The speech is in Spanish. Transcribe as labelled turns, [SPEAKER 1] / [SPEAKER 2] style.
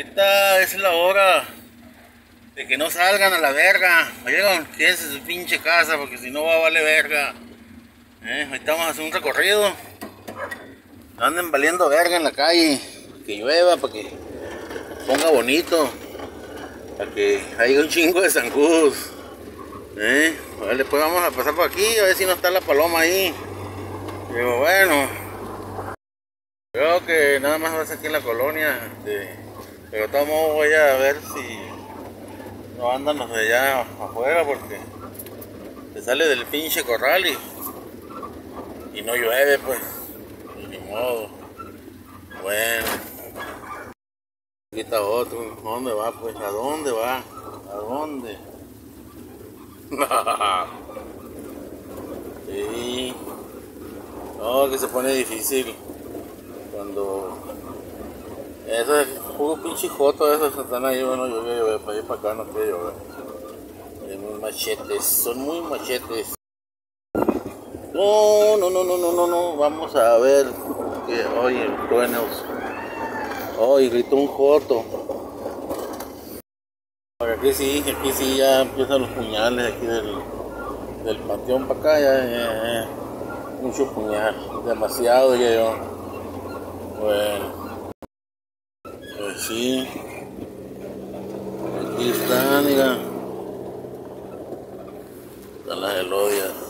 [SPEAKER 1] Ahorita es la hora de que no salgan a la verga. Oigan, quédense en su pinche casa porque si no va a valer verga. Eh, ahorita vamos a hacer un recorrido. Anden valiendo verga en la calle. Que llueva para que ponga bonito. Para que haya un chingo de zancudos. Eh, vale, pues vamos a pasar por aquí a ver si no está la paloma ahí. Digo, bueno. Creo que nada más va a ser aquí en la colonia. Este, pero de todos modos voy a ver si no andan los de allá afuera porque se sale del pinche corral y, y no llueve pues. Ni modo. Bueno. Aquí está otro. ¿A dónde va pues? ¿A dónde va? ¿A dónde? sí. No, que se pone difícil cuando esos puro pinche joto esos están ahí, bueno, yo voy a llover para ir para acá, no quiero llover. Es muy machetes, son muy machetes. No, no, no, no, no, no, no, vamos a ver que oye, buenos. Hoy gritó un joto. Aquí sí, aquí sí ya empiezan los puñales aquí del, del panteón para acá, ya, ya, ya. mucho puñal, demasiado ya yo. Bueno, pues sí. Aquí está, mira. Están las elodias.